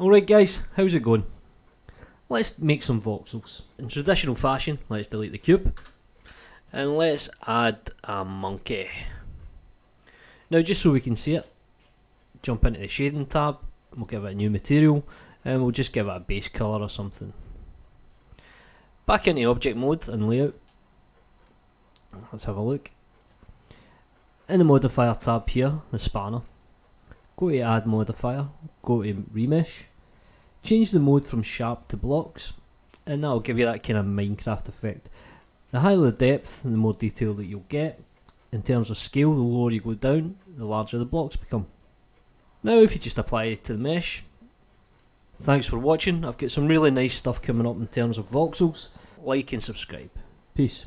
Alright guys, how's it going? Let's make some voxels. In traditional fashion, let's delete the cube. And let's add a monkey. Now just so we can see it, jump into the shading tab, we'll give it a new material, and we'll just give it a base colour or something. Back into object mode and layout. Let's have a look. In the modifier tab here, the spanner, go to add modifier, go to remesh, change the mode from sharp to blocks, and that'll give you that kind of Minecraft effect. The higher the depth, and the more detail that you'll get. In terms of scale, the lower you go down, the larger the blocks become. Now if you just apply it to the mesh, thanks for watching, I've got some really nice stuff coming up in terms of voxels, like and subscribe. Peace.